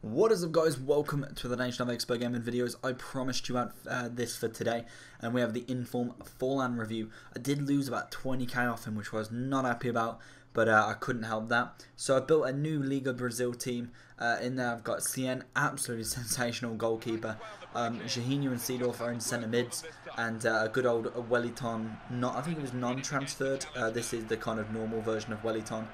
What is up guys, welcome to the Nation of Expert Gaming videos. I promised you out uh, this for today and we have the Inform Forlan review. I did lose about 20k off him which I was not happy about but uh, I couldn't help that. So I built a new Liga Brazil team. Uh, in there I've got Cien, absolutely sensational goalkeeper. Um, Jorginho and Seedorf are in centre mids and uh, a good old Wellington, not I think it was non-transferred. Uh, this is the kind of normal version of Wellington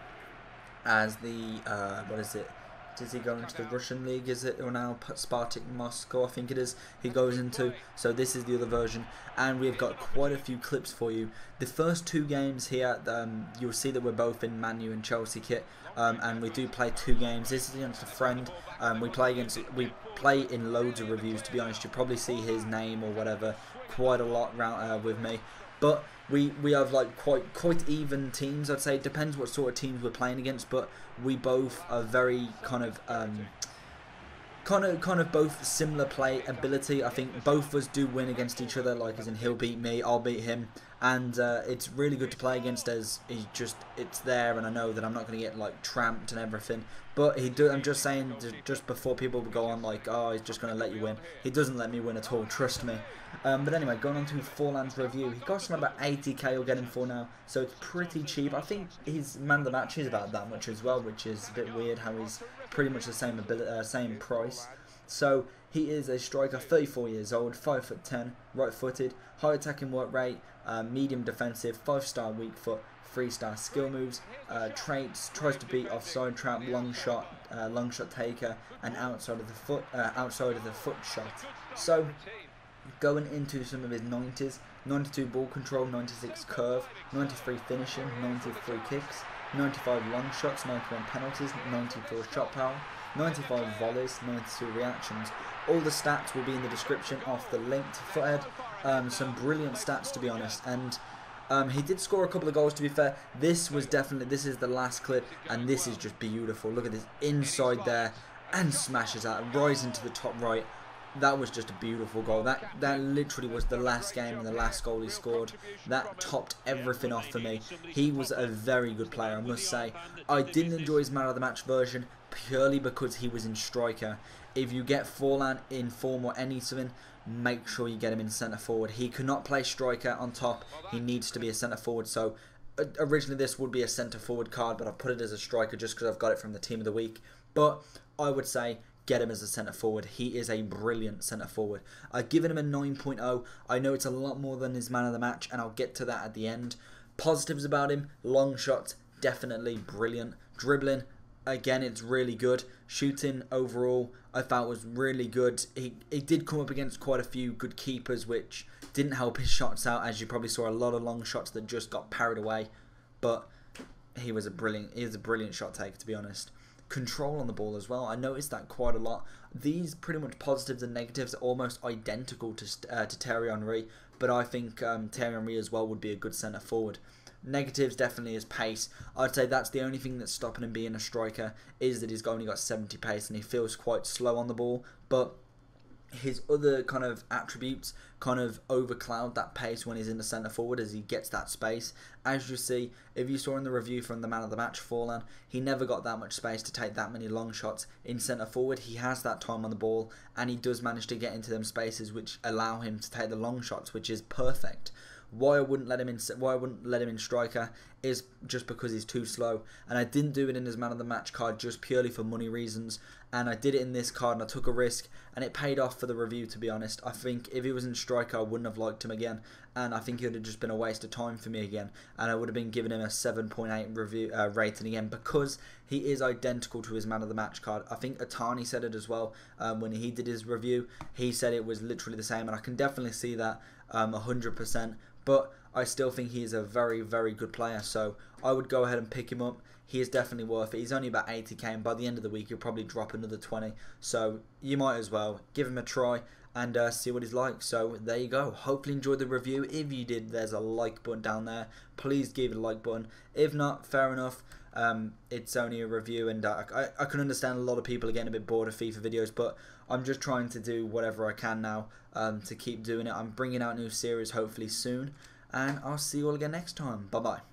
as the, uh, what is it? Does he go into the Russian league? Is it or now Spartak Moscow? I think it is. He goes into. So this is the other version, and we've got quite a few clips for you. The first two games here, um, you'll see that we're both in Man U and Chelsea kit, um, and we do play two games. This is against a friend. Um, we play against. We play in loads of reviews. To be honest, you probably see his name or whatever quite a lot around, uh, with me, but we we have like quite quite even teams. I'd say it depends what sort of teams we're playing against, but we both are very kind of um, kind of kind of both similar play ability. I think both of us do win against each other. Like as in he'll beat me, I'll beat him, and uh, it's really good to play against. As he just it's there, and I know that I'm not going to get like tramped and everything. But he do. I'm just saying, just before people go on like, oh, he's just going to let you win. He doesn't let me win at all. Trust me. Um, but anyway, going on to Forlan's review, he costs him about 80k. You'll get him for now, so it's pretty cheap. I think his man of the match is about that much as well, which is a bit weird. How he's pretty much the same ability, uh, same price. So he is a striker, 34 years old, 5 foot 10, right-footed, high attacking work rate, uh, medium defensive, 5-star weak foot, 3-star skill moves, uh, traits, tries to beat offside trap, long shot, uh, long shot taker, and outside of the foot, uh, outside of the foot shot. So going into some of his 90s, 92 ball control, 96 curve, 93 finishing, 93 kicks, 95 long shots, 91 penalties, 94 shot power, 95 volleys, 92 reactions. All the stats will be in the description of the link to Futhead. Um, some brilliant stats to be honest, and um, he did score a couple of goals to be fair. This was definitely, this is the last clip, and this is just beautiful. Look at this inside there, and smashes out, rising to the top right that was just a beautiful goal. That that literally was the last game and the last goal he scored. That topped everything off for me. He was a very good player, I must say. I didn't enjoy his man of the match version purely because he was in striker. If you get Forlan in form or anything, make sure you get him in centre forward. He cannot play striker on top. He needs to be a centre forward. So originally this would be a centre forward card, but I put it as a striker just because I've got it from the team of the week. But I would say get him as a centre forward. He is a brilliant centre forward. I've given him a 9.0. I know it's a lot more than his man of the match, and I'll get to that at the end. Positives about him long shots, definitely brilliant. Dribbling, again, it's really good. Shooting overall, I thought was really good. He, he did come up against quite a few good keepers, which didn't help his shots out, as you probably saw a lot of long shots that just got parried away. But he was a brilliant, he was a brilliant shot taker, to be honest control on the ball as well. I noticed that quite a lot. These pretty much positives and negatives are almost identical to uh, to Thierry Henry, but I think um, Thierry Henry as well would be a good centre forward. Negatives definitely is pace. I'd say that's the only thing that's stopping him being a striker is that he's only got 70 pace and he feels quite slow on the ball. But his other kind of attributes kind of overcloud that pace when he's in the centre forward as he gets that space. As you see, if you saw in the review from the man of the match, Forlan, he never got that much space to take that many long shots in centre forward. He has that time on the ball and he does manage to get into them spaces which allow him to take the long shots, which is perfect. Why I wouldn't let him in why I wouldn't let him in striker is just because he's too slow. And I didn't do it in his man of the match card just purely for money reasons. And I did it in this card and I took a risk and it paid off for the review to be honest. I think if he was in striker I wouldn't have liked him again and I think it would have just been a waste of time for me again and I would have been giving him a 7.8 review uh, rating again because he is identical to his man of the match card. I think Atani said it as well um, when he did his review. He said it was literally the same and I can definitely see that um, 100% but I still think he is a very, very good player. So I would go ahead and pick him up. He is definitely worth it. He's only about 80k, and by the end of the week, he'll probably drop another 20. So you might as well give him a try and uh, see what he's like. So there you go. Hopefully enjoyed the review. If you did, there's a like button down there. Please give it a like button. If not, fair enough. Um, it's only a review, and uh, I, I can understand a lot of people are getting a bit bored of FIFA videos, but I'm just trying to do whatever I can now um, to keep doing it. I'm bringing out new series hopefully soon, and I'll see you all again next time. Bye bye.